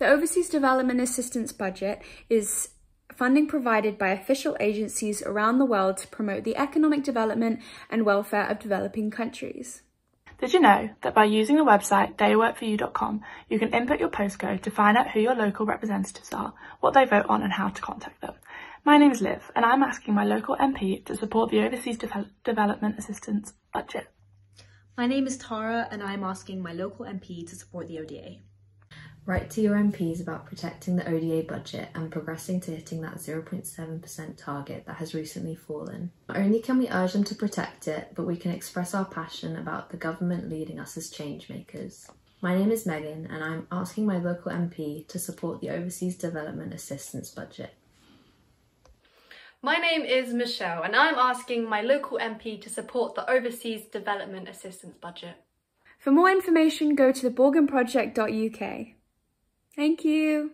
The Overseas Development Assistance Budget is funding provided by official agencies around the world to promote the economic development and welfare of developing countries. Did you know that by using the website theyworkforyou.com, you can input your postcode to find out who your local representatives are, what they vote on and how to contact them? My name is Liv and I'm asking my local MP to support the Overseas De Development Assistance budget. My name is Tara and I'm asking my local MP to support the ODA. Write to your MPs about protecting the ODA budget and progressing to hitting that 0.7% target that has recently fallen. Not only can we urge them to protect it, but we can express our passion about the government leading us as changemakers. My name is Megan and I'm asking my local MP to support the Overseas Development Assistance budget. My name is Michelle and I'm asking my local MP to support the Overseas Development Assistance budget. For more information, go to theborgenproject.uk. Thank you.